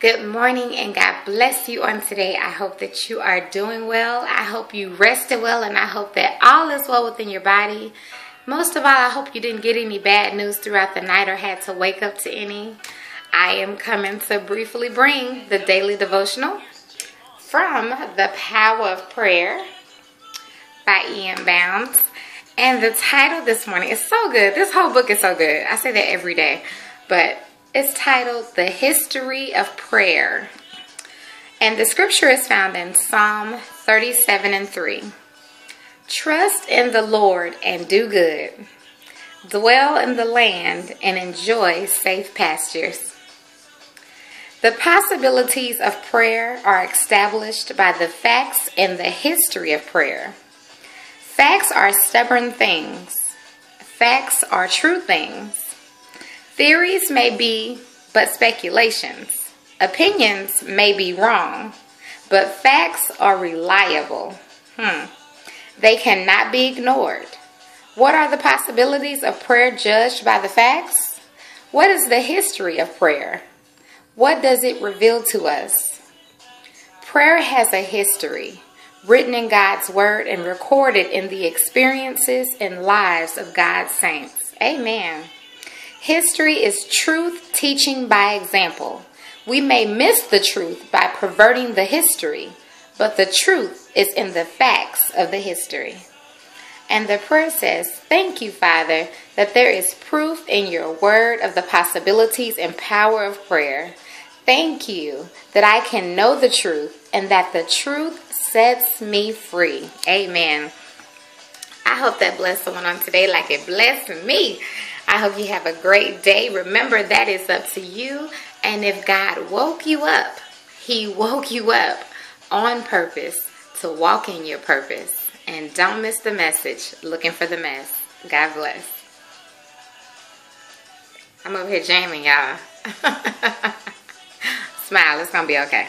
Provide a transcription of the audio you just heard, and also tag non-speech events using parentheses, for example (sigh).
Good morning and God bless you on today. I hope that you are doing well. I hope you rested well and I hope that all is well within your body. Most of all, I hope you didn't get any bad news throughout the night or had to wake up to any. I am coming to briefly bring the daily devotional from The Power of Prayer by E.M. Bounds. And the title this morning is so good. This whole book is so good. I say that every day. But it's titled The History of Prayer. And the scripture is found in Psalm 37 and 3. Trust in the Lord and do good. Dwell in the land and enjoy safe pastures. The possibilities of prayer are established by the facts in the history of prayer. Facts are stubborn things. Facts are true things. Theories may be but speculations. Opinions may be wrong, but facts are reliable. Hmm. They cannot be ignored. What are the possibilities of prayer judged by the facts? What is the history of prayer? What does it reveal to us? Prayer has a history, written in God's Word and recorded in the experiences and lives of God's saints. Amen. History is truth teaching by example. We may miss the truth by perverting the history, but the truth is in the facts of the history. And the prayer says, Thank you, Father, that there is proof in your word of the possibilities and power of prayer. Thank you that I can know the truth and that the truth sets me free. Amen. Hope that blessed someone on today like it blessed me. I hope you have a great day. Remember, that is up to you. And if God woke you up, He woke you up on purpose to walk in your purpose. And don't miss the message looking for the mess. God bless. I'm over here jamming, y'all. (laughs) Smile, it's going to be okay.